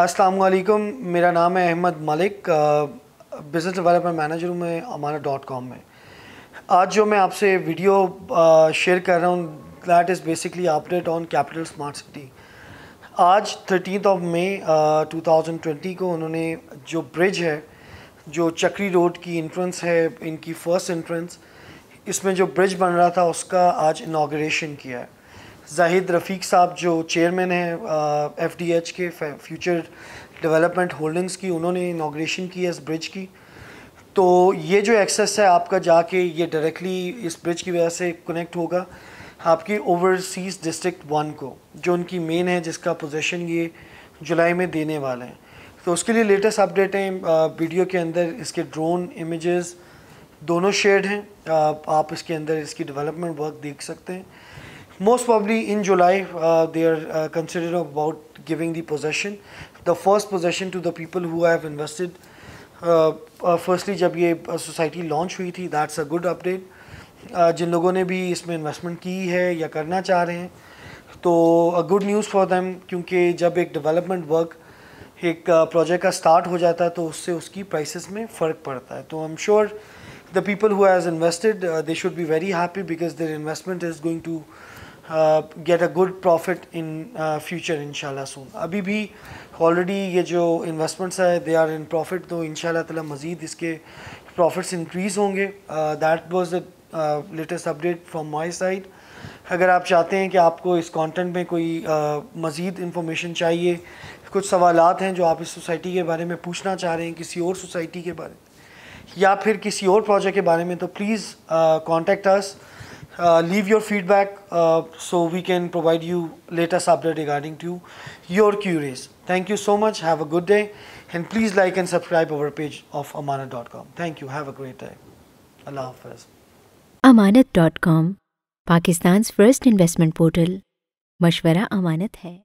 अस्सलाम वालेकुम मेरा नाम है Ahmed Malik business development manager हूँ मैं अमाना डॉट कॉम में। आज जो मैं आपसे वीडियो शेयर कर रहा हूँ that is basically update on capital smart city आज थर्टीन ऑफ़ मई 2020 को उन्होंने जो ब्रिज है, जो चक्री रोड की इंट्रेंस है, इनकी फ़र्स्ट इंट्रेंस इसमें जो ब्रिज बन रहा था, उसका आज इनाग्रेशन किया है। जाहिद रफ़ीक साहब जो चेयरमैन हैं एफ़ डी एच के फ्यूचर डेवलपमेंट होल्डिंग्स की, उन्होंने इनाग्रेशन की है इस ब्रिज की। तो ये जो एक्सेस है आपका जाके, ये डायरेक्टली इस ब्रिज की वजह से कनेक्ट होगा आपकी ओवरसीज़ डिस्ट्रिक्ट वन को, जो उनकी मेन है, जिसका पोजीशन ये जुलाई में देने वाले हैं। तो उसके लिए लेटेस्ट अपडेट हैं वीडियो के अंदर इसके ड्रोन इमेजेस दोनों शेड हैं आप इसके अंदर इसकी डेवलपमेंट वर्क देख सकते हैं। Most probably in July uh, they are uh, considered about giving the possession. The first possession to the people who have invested uh, uh, जब ये सोसाइटी uh, लॉन्च हुई थी दैट्स अ गुड अपडेट जिन लोगों ने भी इसमें investment की है या करना चाह रहे हैं तो a good news for them क्योंकि जब एक डेवलपमेंट वर्क एक प्रोजेक्ट का स्टार्ट हो जाता है तो उससे उसकी प्राइसेस में फ़र्क पड़ता है. तो I am sure the people who has invested they should be very happy because their investment is going to get a good profit in future in soon अभी भी ऑलरेडी ये जो इन्वेस्टमेंट्स है दे आर इन प्रॉफिट तो इन ताला मज़ीद इसके profits increase होंगे। That was the latest update from my side अगर आप चाहते हैं कि आपको इस कंटेंट में कोई uh, मज़ीद इंफॉर्मेशन चाहिए कुछ सवाल हैं जो आप इस सोसाइटी के बारे में पूछना चाह रहे हैं किसी और सोसाइटी के बारे में या फिर किसी और प्रोजेक्ट के बारे में तो please contact uh, us Uh, leave your feedback uh, so we can provide you latest update regarding to your queries. Thank you so much. Have a good day. And please like and subscribe our page of amanat.com. Thank you. Have a great day. Allah Hafiz. Amanat.com, Pakistan's first investment portal. Mashwara Amanat hai.